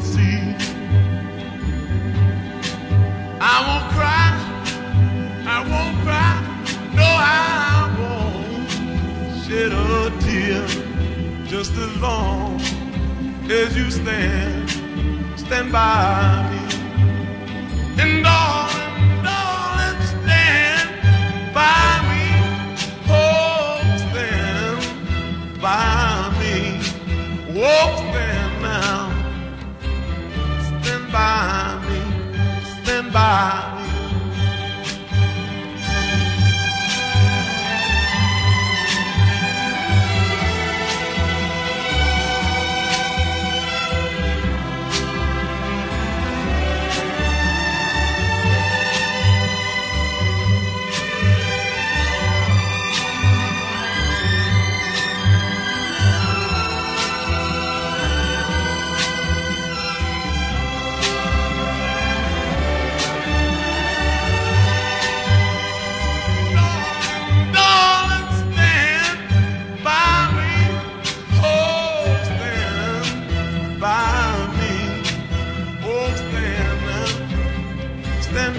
the. I won't cry, I won't cry, no, I won't shed a tear just as long as you stand, stand by me. And darling, darling, stand by me. Oh, stand by me. Oh, stand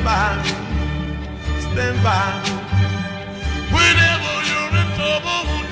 by. Stand by. Whenever you're in trouble,